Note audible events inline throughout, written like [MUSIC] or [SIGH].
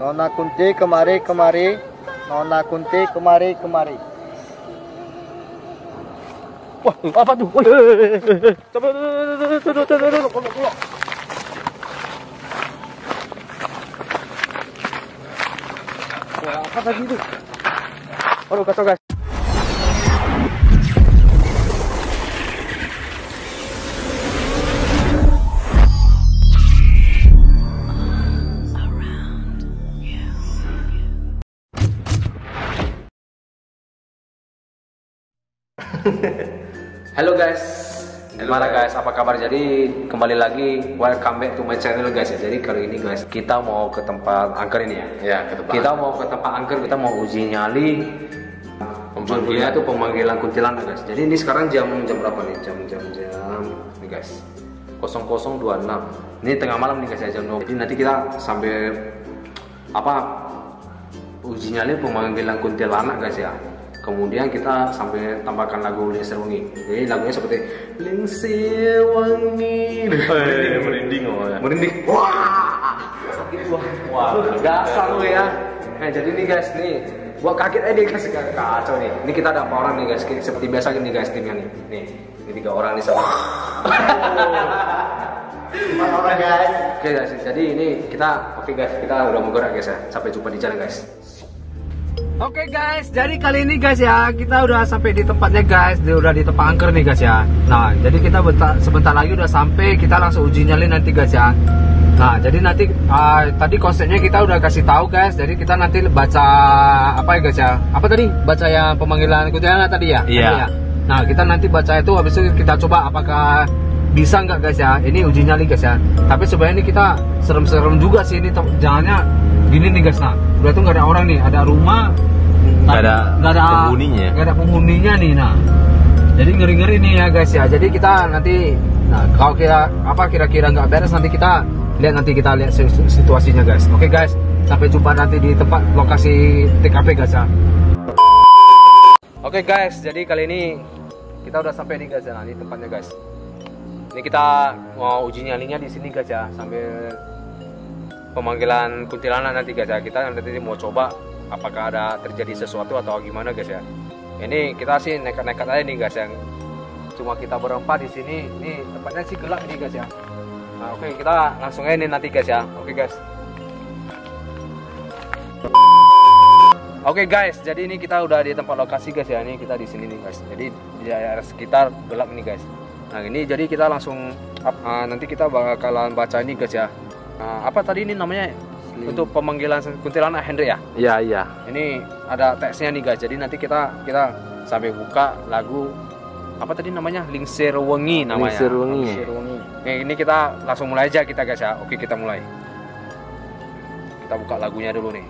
Nona Kunti kemari kemari. Nona Kunti kemari kemari. Wah, apa tuh? Coba tadi itu? Aduh, kacau guys. [LAUGHS] Halo guys, gimana guys? Apa kabar? Jadi kembali lagi welcome back to my channel guys ya. Jadi kali ini guys kita mau ke tempat angker ini ya. Ya, ke tempat Kita mau ke tempat angker, kita mau uji nyali. Judulnya itu pemanggilan kuntilanak guys. Jadi ini sekarang jam jam berapa nih? Jam jam jam nih guys. 0026. Ini tengah malam nih guys ya jam 2. Jadi nanti kita sambil apa uji nyali pemanggilan kuntilanak guys ya kemudian kita sampai tambahkan lagu Lingsir Wangi jadi lagunya seperti Lingsir Wangi merinding oh ya. merinding. Wah! Sakit gua wah dasar lu ya. Nah jadi nih guys nih. Gua kaget aja guys. Kacau nih. Ini kita ada apa orang nih guys. Seperti biasa gini guys timnya nih. Nih ini tiga orang nih sama. Empat orang guys. Oke guys, jadi ini kita oke guys, kita udah mau gerak guys ya. Sampai jumpa di jalan guys. Oke guys, jadi kali ini guys ya kita udah sampai di tempatnya guys, dia udah di tempat angker nih guys ya. Nah, jadi kita bentar, sebentar lagi udah sampai, kita langsung uji nyali nanti guys ya. Nah, jadi nanti ah, tadi konsepnya kita udah kasih tahu guys, jadi kita nanti baca apa ya guys ya? Apa tadi? Baca yang pemanggilan kuntilanak tadi ya? Iya. Ya? Nah, kita nanti baca itu habis itu kita coba apakah bisa nggak guys ya? Ini uji nyali guys ya. Tapi sebenarnya ini kita serem-serem juga sih ini jangannya gini nih guys nah. Udah tuh nggak ada orang nih, ada rumah Nggak ada nggak ada penghuninya. nggak ada penghuninya nih nah. Jadi ngeri-ngeri nih ya guys ya. Jadi kita nanti nah kalau kira apa kira-kira nggak beres nanti kita lihat nanti kita lihat si- situasinya guys. Oke guys, sampai jumpa nanti di tempat lokasi TKP guys ya. Oke guys, jadi kali ini kita udah sampai nih guys ya, nah, di tempatnya guys. Ini kita mau uji nyalinya di sini guys ya, sambil pemanggilan kuntilanak nanti guys ya. Kita nanti mau coba apakah ada terjadi sesuatu atau gimana guys ya. Ini kita sih nekat-nekat aja nih guys yang cuma kita berempat di sini. Ini tempatnya sih gelap nih guys ya. Nah, oke kita langsung aja nih nanti guys ya. Oke guys. Oke guys, jadi ini kita udah di tempat lokasi guys ya. Ini kita di sini nih guys. Jadi di daerah sekitar gelap nih guys. Nah ini jadi kita langsung ap- ah, nanti kita bakalan baca ini guys ya. Ah, apa tadi ini namanya untuk pemanggilan kuntilanak Hendrik ya? Iya, iya. Ini ada teksnya nih guys. Jadi nanti kita kita sampai buka lagu apa tadi namanya Lingsir Wengi namanya. Lingsir Wengi. Lingsir Wengi. Oke, ini kita langsung mulai aja kita guys ya. Oke kita mulai. Kita buka lagunya dulu nih.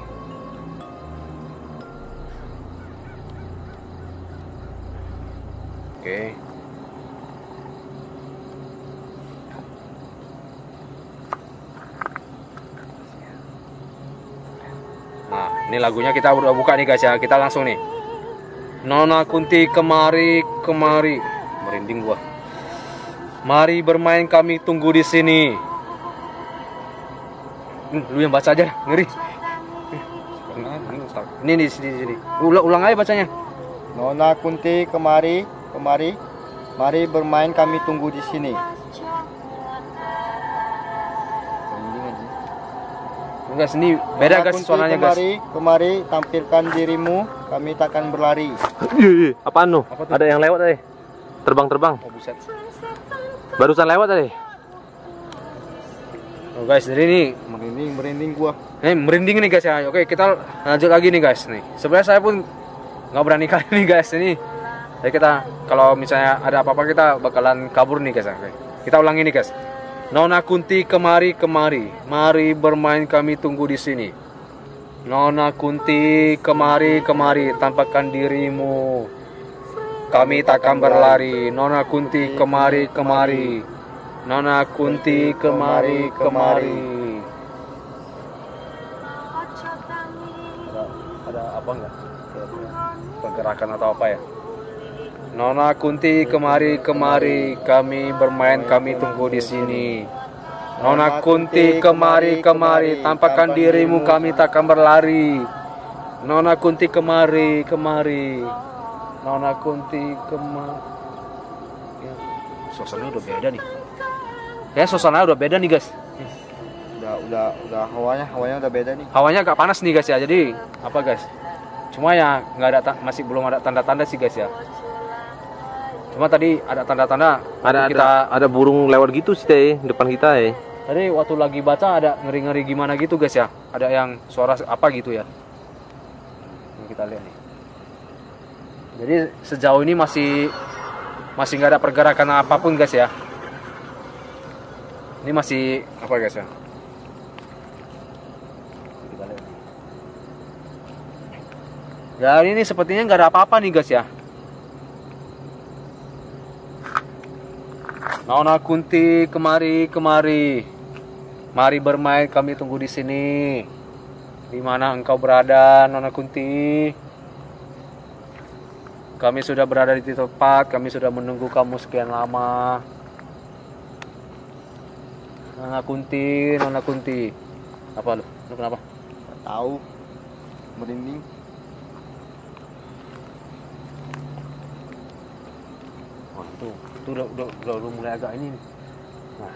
Oke. Nah, ini lagunya kita udah buka nih guys ya. Kita langsung nih. Nona Kunti kemari kemari. Merinding gua. Mari bermain kami tunggu di sini. Hmm, lu yang baca aja, ngeri. Ini di sini, sini. Ulang, ulang aja bacanya. Nona Kunti kemari kemari. Mari bermain kami tunggu di sini. Guys, ini beda guys suaranya guys. kemari, kemari tampilkan dirimu, kami takkan berlari. Iya, iya. Apaan nu? Apa tuh? Ada yang lewat tadi. Terbang-terbang. Oh, buset. Barusan lewat tadi. Oh guys, jadi ini Merinding, merinding gua. Eh merinding nih guys ya. Oke kita lanjut lagi nih guys nih. Sebenarnya saya pun nggak berani kali nih guys ini. Jadi kita kalau misalnya ada apa-apa kita bakalan kabur nih guys. Oke. Kita ulangi nih guys. Nona Kunti kemari kemari, mari bermain kami tunggu di sini. Nona Kunti kemari kemari, tampakkan dirimu. Kami takkan berlari. Nona Kunti kemari kemari. Nona Kunti kemari kemari. ada ada apa enggak pergerakan atau apa ya Nona Kunti kemari kemari kami bermain kami tunggu di sini. Nona Kunti kemari kemari tampakkan dirimu kami takkan berlari. Nona Kunti kemari kemari. Nona Kunti kemari. Ya, Suasana udah beda nih. Ya suasana udah beda nih guys. Udah udah udah hawanya hawanya udah beda nih. Hawanya agak panas nih guys ya. Jadi apa guys? Cuma ya nggak ada masih belum ada tanda-tanda sih guys ya Cuma tadi ada tanda-tanda Ada kita ada ada burung lewat gitu sih teh depan kita ya. Tadi waktu lagi baca ada ngeri-ngeri gimana gitu guys ya. Ada yang suara apa gitu ya. Ini kita lihat nih. Jadi sejauh ini masih masih nggak ada pergerakan apa pun guys ya. Ini masih apa guys ya? Kita lihat. Ya ini sepertinya nggak ada apa-apa nih guys ya. Nona Kunti kemari kemari. Mari bermain kami tunggu di sini. Di mana engkau berada Nona Kunti? Kami sudah berada di tempat, kami sudah menunggu kamu sekian lama. Nona Kunti, Nona Kunti. Apa lu? Lu kenapa? Tahu. Merinding. Wah, itu, udah, udah, udah, udah mulai agak ini nih. Nah,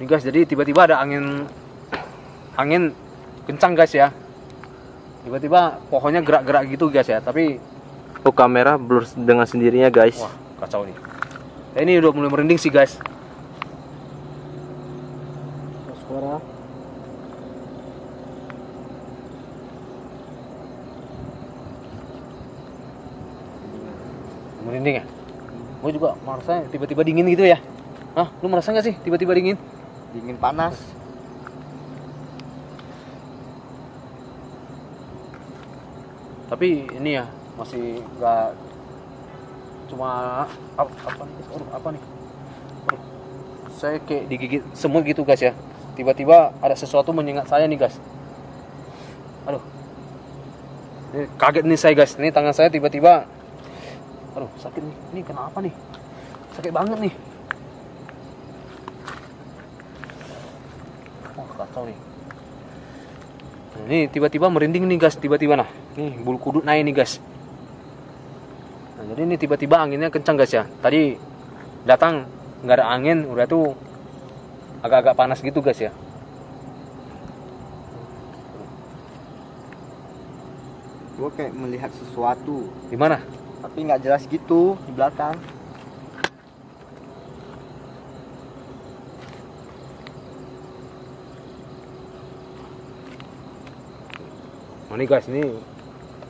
ini guys, jadi tiba-tiba ada angin [CLEARS THROAT] angin kencang guys ya. Tiba-tiba pohonnya gerak-gerak gitu guys ya, tapi Oh kamera blur dengan sendirinya guys. wah kacau nih. Ya, ini udah mulai merinding sih guys. Suara. Merinding ya? Gue merasa tiba-tiba dingin gitu ya. Hah, lu merasa nggak sih tiba-tiba dingin? Dingin panas. Tapi ini ya masih nggak cuma apa, apa nih? Apa nih? Saya kayak digigit semut gitu guys ya. Tiba-tiba ada sesuatu menyengat saya nih guys. Aduh. Ini kaget nih saya guys. Ini tangan saya tiba-tiba Aduh, sakit nih. Ini kenapa nih? Sakit banget nih. Wah, kacau nih. Ini tiba-tiba merinding nih guys, tiba-tiba nah. Nih bulu kuduk naik nih guys. Nah, jadi ini tiba-tiba anginnya kencang guys ya. Tadi datang nggak ada angin, udah tuh agak-agak panas gitu guys ya. Gue kayak melihat sesuatu. Di mana? Tapi nggak jelas gitu di belakang. Nah, nih guys, ini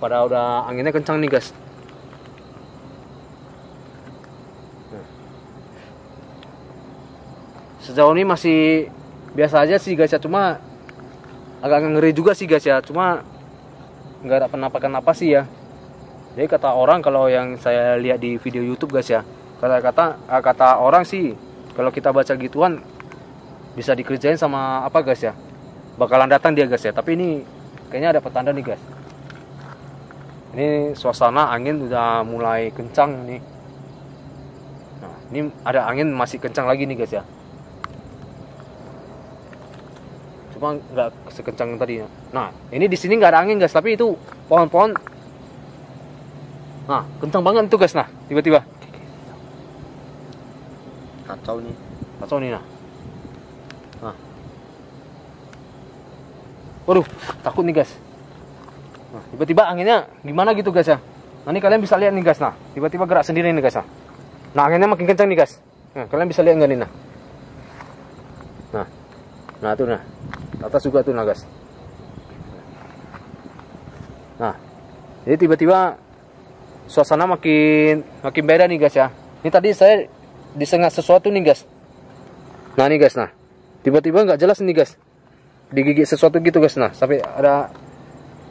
pada udah anginnya kencang nih guys. Nah. Sejauh ini masih biasa aja sih guys ya, cuma agak ngeri juga sih guys ya, cuma nggak ada penampakan apa sih ya. Jadi kata orang kalau yang saya lihat di video YouTube guys ya, kata-kata ah, kata orang sih kalau kita baca gituan bisa dikerjain sama apa guys ya, bakalan datang dia guys ya. Tapi ini kayaknya ada petanda nih guys. Ini suasana angin udah mulai kencang nih. Nah, ini ada angin masih kencang lagi nih guys ya. Cuma nggak sekencang yang tadi. Nah, ini di sini nggak ada angin guys, tapi itu pohon-pohon. Nah, kencang banget tuh guys. Nah, tiba-tiba. Kacau nih. Kacau nih nah. Nah. Waduh, takut nih guys. Nah, tiba-tiba anginnya gimana gitu guys ya. Nah, ini kalian bisa lihat nih guys. Nah, tiba-tiba gerak sendiri nih guys. Nah, nah anginnya makin kencang nih guys. Nah, kalian bisa lihat nggak nih nah. Nah, nah tuh nah. Atas juga tuh nah guys. Nah, jadi tiba-tiba suasana makin makin beda nih guys ya. Ini tadi saya disengat sesuatu nih guys. Nah nih guys, nah tiba-tiba nggak jelas nih guys, digigit sesuatu gitu guys. Nah sampai ada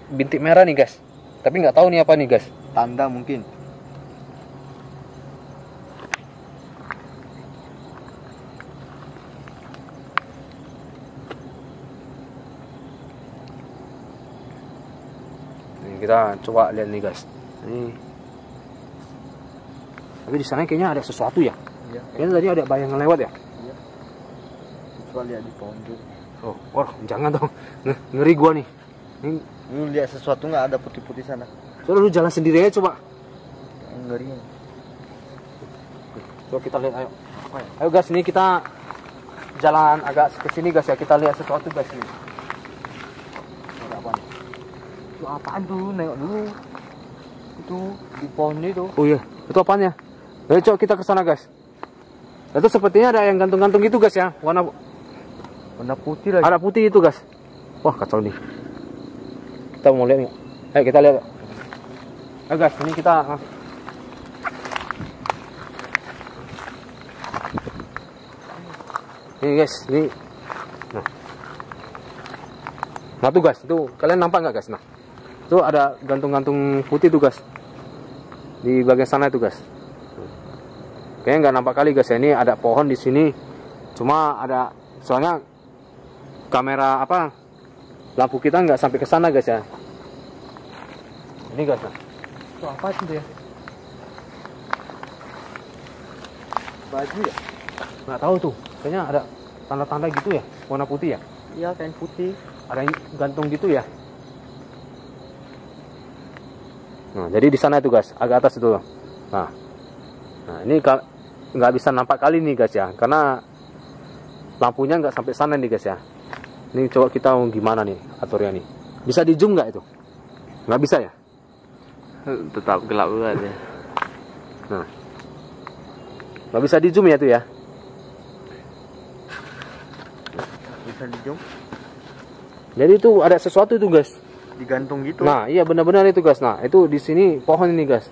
bintik merah nih guys. Tapi nggak tahu nih apa nih guys. Tanda mungkin. Nih, kita coba lihat nih guys. Ini. Tapi di sana kayaknya ada sesuatu ya. Iya. Kayaknya tadi ada bayangan lewat ya. Coba lihat di pohon tuh. Oh, wah, jangan dong. Nge- Ngeri gua nih. Ini Lu lihat sesuatu nggak ada putih-putih sana? Coba lu jalan sendiri aja coba. Ngeri. Coba kita lihat ayo. Ayo guys, ini kita jalan agak ke sini guys ya. Kita lihat sesuatu guys ini. Ada apa nih? Itu apaan tuh? Nengok dulu. Itu di pohon itu. Oh iya, itu apaan ya? Ayo coba kita ke sana guys. Itu sepertinya ada yang gantung-gantung gitu guys ya. Warna Warna putih lagi. ada putih itu guys. Wah kacau nih. Kita mau lihat nggak? Ayo kita lihat. Ayo guys, ini kita ah. Ini guys, ini. Nah. Nah tuh guys, itu kalian nampak nggak guys? Nah, itu ada gantung-gantung putih tuh guys. Di bagian sana itu guys. Kayaknya nggak nampak kali guys ya. Ini ada pohon di sini. Cuma ada soalnya kamera apa lampu kita nggak sampai ke sana guys ya. Ini guys. Nah. Itu apa itu ya? Baju ya? Nggak tahu tuh. Kayaknya ada tanda-tanda gitu ya, warna putih ya. Iya kain putih. Ada yang gantung gitu ya. Nah, jadi di sana itu guys, agak atas itu. Nah, nah ini nggak bisa nampak kali nih guys ya, karena lampunya nggak sampai sana nih guys ya. Ini coba kita mau gimana nih aturnya nih. Bisa di zoom nggak itu? Nggak bisa ya? Tetap gelap juga deh. Nggak bisa di zoom ya tuh ya? Bisa dijom. Jadi itu ada sesuatu itu guys. Digantung gitu. Nah, iya benar-benar itu guys. Nah, itu di sini pohon ini guys.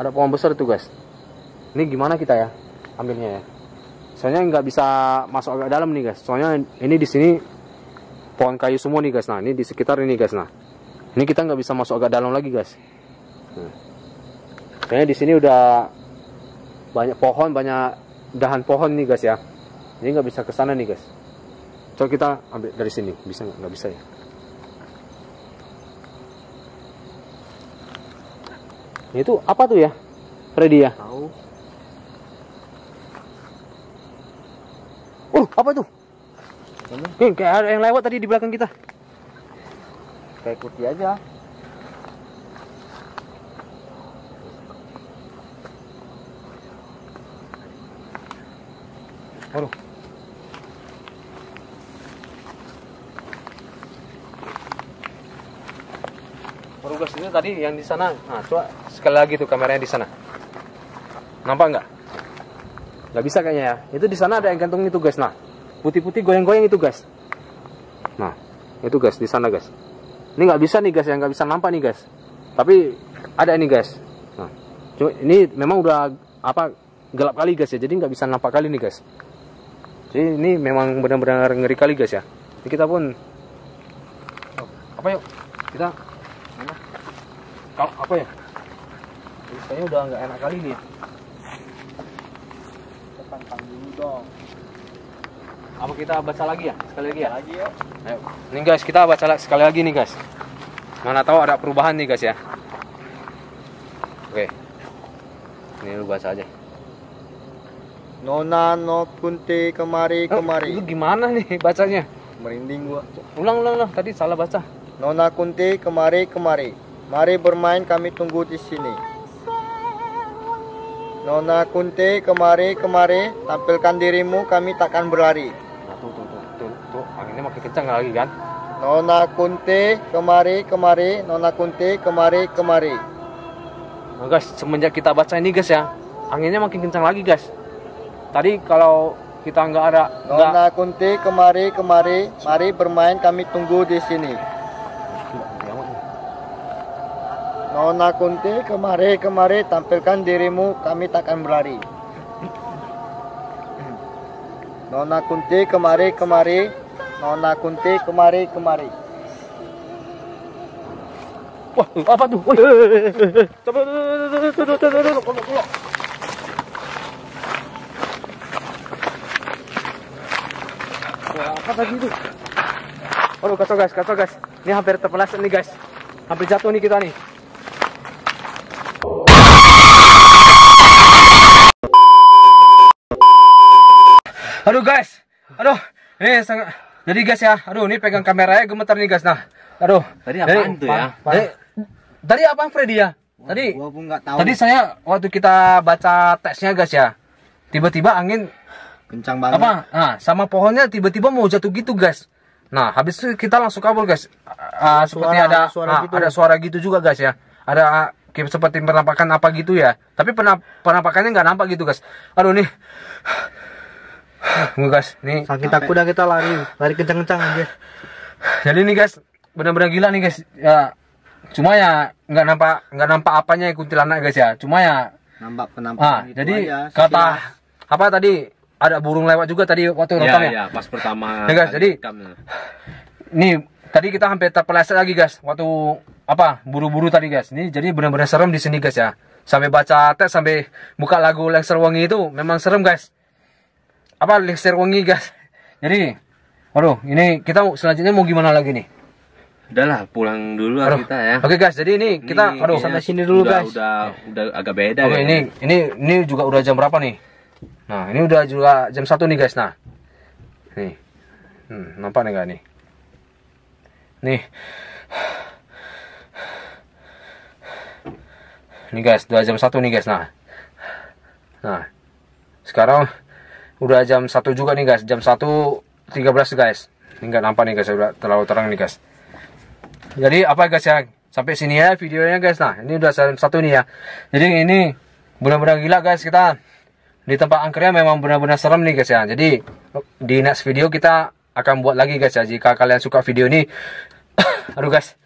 Ada pohon besar itu guys. Ini gimana kita ya ambilnya ya? Soalnya nggak bisa masuk agak dalam nih guys. Soalnya ini di sini pohon kayu semua nih guys. Nah, ini di sekitar ini guys. Nah, ini kita nggak bisa masuk agak dalam lagi guys. Nah. Kayaknya di sini udah banyak pohon, banyak dahan pohon nih guys ya. Jadi nggak bisa ke sana nih guys. Coba kita ambil dari sini. Bisa nggak? Nggak bisa ya. Itu apa tuh ya? Freddy ya? Tahu. Uh, apa tuh? Ini King, kayak ada yang lewat tadi di belakang kita. kayak putih aja. Waduh. Waduh guys, ini tadi yang di sana. Nah, coba sekali lagi tuh kameranya di sana. Nampak nggak? Nggak bisa kayaknya ya. Itu di sana ada yang gantung itu guys. Nah, putih-putih goyang-goyang itu guys. Nah, itu guys di sana guys. Ini nggak bisa nih guys, yang nggak bisa nampak nih guys. Tapi ada ini guys. Nah, cuma ini memang udah apa gelap kali guys ya, jadi nggak bisa nampak kali nih guys. Jadi ini memang benar-benar ngeri kali guys ya. Jadi kita pun apa yuk? Kita? Kau apa ya? Kayaknya udah nggak enak kali nih. Kita pantang dong. Apa kita baca lagi ya? Sekali lagi ya? Lagi yuk. Ayo. Nih guys, kita baca sekali lagi nih guys. Mana tahu ada perubahan nih guys ya. Oke. Ini lu baca aja. Nona no kunti kemari Oh, kemari. Lu gimana nih [LAUGHS] bacanya? Merinding gua. Ulang ulang ulang. Tadi salah baca. Nona kunti kemari kemari. Mari bermain kami tunggu di sini. Nona kunti kemari kemari. Tampilkan dirimu kami takkan berlari. Nah, tuh tuh tuh tuh, anginnya makin kencang lagi kan? Nona kunti kemari kemari. Nona kunti kemari kemari. Nah, guys, semenjak kita baca ini guys ya, anginnya makin kencang lagi guys. Tadi kalau kita nggak ada Nona kunti kemari kemari. Mari bermain kami tunggu di sini. Nona kunti kemari kemari. Tampilkan dirimu kami takkan berlari. Nona kunti kemari kemari. Nona Kunti kemari kemari. Wah, apa tuh? Woi. Coba. Apa tadi itu? Aduh, kacau guys, kacau guys. Ini hampir terpelas nih guys. Hampir jatuh nih kita nih. Aduh guys, aduh, ini sangat jadi guys ya, aduh ini pegang kameranya gemeter nih guys. Nah, aduh. Tadi apaan tuh ya? Tadi, tadi apa Freddy ya? Tadi Gua pun nggak tahu. tadi saya waktu kita baca teksnya guys ya, tiba-tiba angin kencang banget. apa? Nah, sama pohonnya tiba-tiba mau jatuh gitu guys. Nah, habis itu kita langsung kabur guys. Seperti Suara- ada suara ah, gitu. ada suara gitu juga guys ya. Ada kayak seperti penampakan apa gitu ya. Tapi penamp- penampakannya nggak nampak gitu guys. Aduh nih. Nih guys, nih Saking takut dah kita lari, lari kencang-kencang aja. jadi nih guys, benar-benar gila nih guys. Ya, cuma ya nggak nampak nggak nampak apanya ya kuntilanak guys ya. Cuma ya, Nampak penampakan ah gitu jadi aja, kata apa tadi ada burung lewat juga tadi waktu Ya, rekam ya. ya, pas pertama. Ya, guys, jadi- rekam, ya. Nih tadi kita hampir terpeleset lagi guys waktu apa buru-buru tadi guys. Ini jadi benar-benar serem di sini guys ya. Sampai baca teks sampai buka lagu Lengser Wangi itu memang serem guys. Apa Lengser Wangi guys. Jadi, waduh ini kita selanjutnya mau gimana lagi nih? Udahlah, pulang dulu lah Aduh. kita ya. Oke guys, jadi ini kita Ini aduh sampai sini dulu, udah, guys. Udah, udah agak beda Oke, ya. ini ini ini juga udah jam berapa nih? Nah, ini udah juga jam satu nih guys. Nah, nih, hmm, nampak nih nggak nih? Nih, ini guys, udah jam satu nih guys. Nah, nah, sekarang udah jam satu juga nih guys. Jam satu tiga belas guys. Ini nggak nampak nih guys, udah terlalu terang nih guys. Jadi apa guys ya? Sampai sini ya videonya guys. Nah, ini udah jam satu nih ya. Jadi ini benar-benar gila guys kita di tempat angkernya memang benar-benar serem nih guys ya. Jadi di next video kita akan buat lagi guys ya. Jika kalian suka video ini, [COUGHS] aduh guys,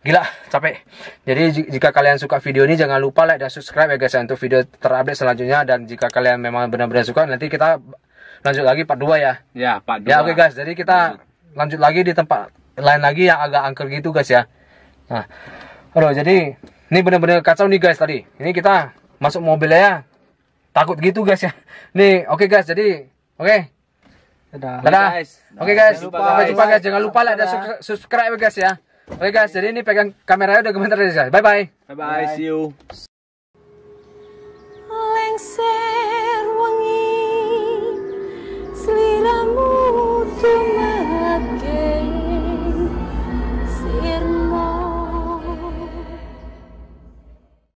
gila capek. Jadi ji- jika kalian suka video ini jangan lupa like dan subscribe ya guys ya untuk video terupdate selanjutnya. Dan jika kalian memang benar-benar suka nanti kita lanjut lagi part 2 ya. Ya, Pak Ya Dua. oke guys, jadi kita lanjut lagi di tempat lain lagi yang agak angker gitu guys ya. Nah, aduh jadi ini bener-bener kacau nih guys tadi. Ini kita masuk mobilnya ya. Takut gitu guys ya. [LAUGHS] Nih, oke guys, jadi oke. Dadah. Dadah. guys. Oke guys, Jangan lupa sampai jumpa guys. Jangan lupa like dan dadah. subscri- subscribe guys ya. Oke okay guys, jadi ini pegang kameranya udah gemeter ya, guys. Bye bye. Bye bye, see you. Lengser wangi seliramu